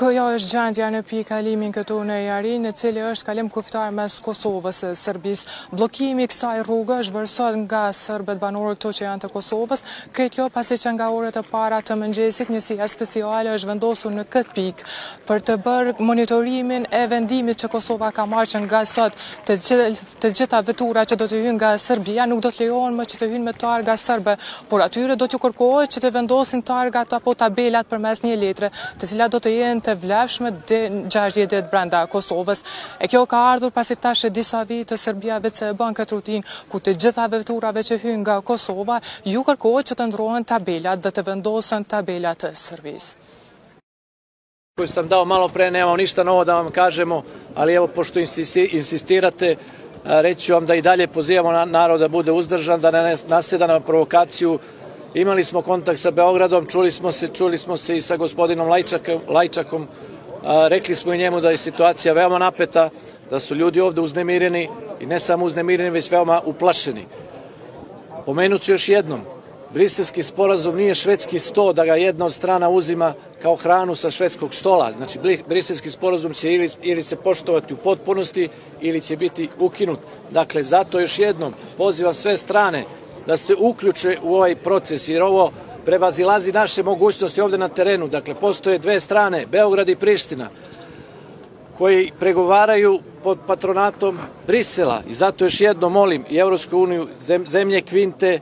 Kjo është gjendja në pikalimin këtu në jari, në cili është kalim kuftar mes Kosovës e Sërbis. Blokimi kësaj rrugë është vërësot nga Sërbet banorë këto që janë të Kosovës, kjo pasi që nga orët e para të mëngjesit, njësia speciale është vendosur në këtë pik për të bërë monitorimin e vendimit që Kosova ka marë që nga sot të gjitha vetura që do të hynë nga Sërbia, nuk do të lejohen më që të hynë me targa Sërbe, por atyre do të kërkohet që të vendosin targat apo tabelat për mes një letre, të cilat do të jenë të vlefshme dhe gjashje dhe brenda Kosovës. E kjo ka ardhur pasi tashe disa vitë Serbia vetë se e rutin, ku të gjitha veturave që hynë nga Kosova, ju kërkohet që të ndrohen tabelat dhe të vendosën tabelat të Serbis. Koju sam dao malo pre, nemamo ništa novo da vam kažemo, ali evo, pošto insistirate, reći vam da i dalje pozivamo narod da bude uzdržan, da ne naseda na provokaciju, Imali smo kontakt sa Beogradom, čuli smo se, čuli smo se i sa gospodinom Lajčakom, Lajčakom rekli smo i njemu da je situacija veoma napeta, da su ljudi ovde uznemireni i ne samo uznemireni, već veoma uplašeni. Pomenut ću još jednom, Briselski sporazum nije švedski sto da ga jedna od strana uzima kao hranu sa švedskog stola. Znači, Briselski sporazum će ili, ili se poštovati u potpunosti ili će biti ukinut. Dakle, zato još jednom pozivam sve strane da se uključe u ovaj proces, jer ovo prevazilazi naše mogućnosti ovde na terenu. Dakle, postoje dve strane, Beograd i Priština, koji pregovaraju pod patronatom Brisela i zato još jedno molim i Evropsku uniju, zemlje Kvinte,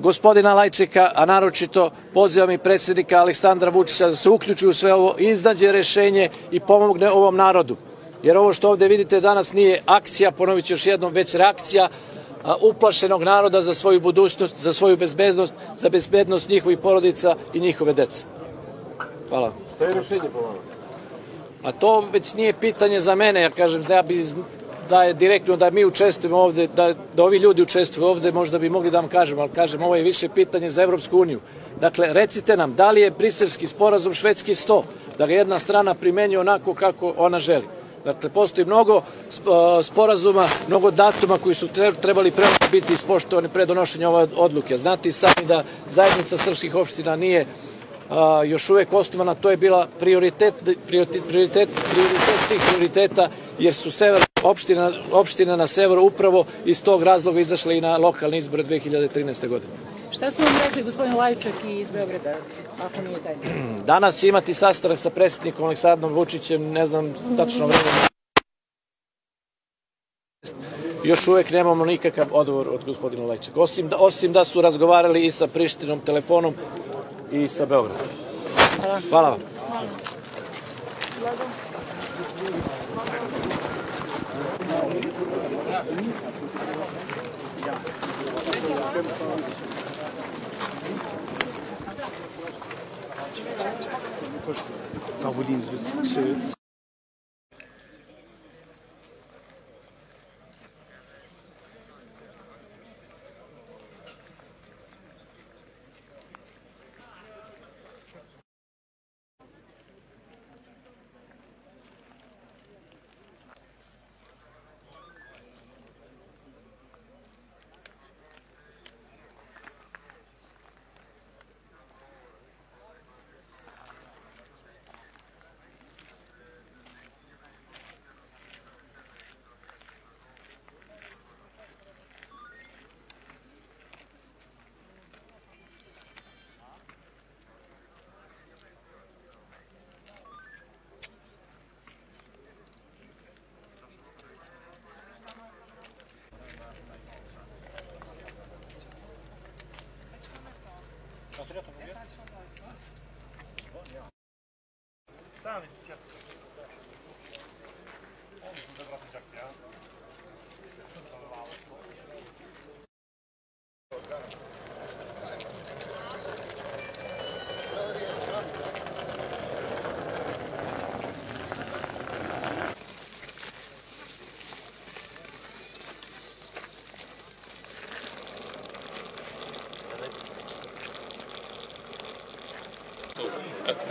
gospodina Lajčeka, a naročito pozivam i predsednika Aleksandra Vučića da se uključi u sve ovo, iznađe rešenje i pomogne ovom narodu. Jer ovo što ovde vidite danas nije akcija, ponovit ću još jednom, već reakcija uplašenog naroda za svoju budućnost, za svoju bezbednost, za bezbednost njihovih porodica i njihove dece. Hvala. To je rešenje po vama? A to već nije pitanje za mene, ja kažem da ja bi da je direktno da mi učestvujemo ovde, da, da ovi ljudi učestvuju ovde, možda bi mogli da vam kažem, ali kažem, ovo je više pitanje za Evropsku uniju. Dakle, recite nam, da li je briselski sporazum švedski 100, da ga jedna strana primenjuje onako kako ona želi? Dakle, postoji mnogo sporazuma, mnogo datuma koji su trebali pre biti ispoštovani pre donošenja ove odluke. Znate i sami da zajednica srpskih opština nije još uvek osnovana, to je bila prioritet, prioritet, prioritet, prioritet svih prioriteta, jer su sever, opština, opština na severu upravo iz tog razloga izašle i na lokalne izbore 2013. godine. Šta su vam rekli gospodin Lajčak iz Beograda, ako nije tajno? Danas će imati sastanak sa predsjednikom Aleksandrom Vučićem, ne znam tačno vreme. Još uvek nemamo nikakav odgovor od gospodina Lajčaka, osim da, osim da su razgovarali i sa Prištinom telefonom i sa Beogradom. Hvala. Hvala vam. Hvala. Tavulinizdir. 시작합니다.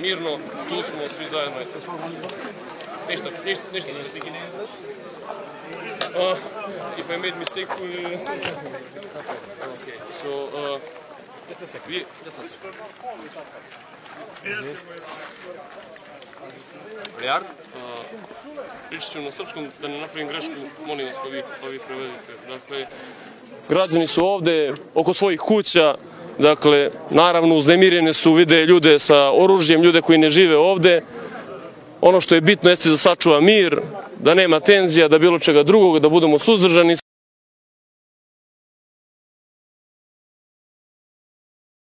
Mirno, tu smo svi zajedno. Ništa, ništa, ništa za stiki. Uh, if I made mistake, uh, okay. So, uh, just a second. Just a second. Milijard? Pričat ću na srpskom, da ne napravim grešku, molim vas pa vi, pa vi prevedite. Dakle, građani su ovde oko svojih kuća, dakle, naravno uznemirene su, vide ljude sa oružjem, ljude koji ne žive ovde. Ono što je bitno jeste da sačuva mir, da nema tenzija, da bilo čega drugog, da budemo suzdržani.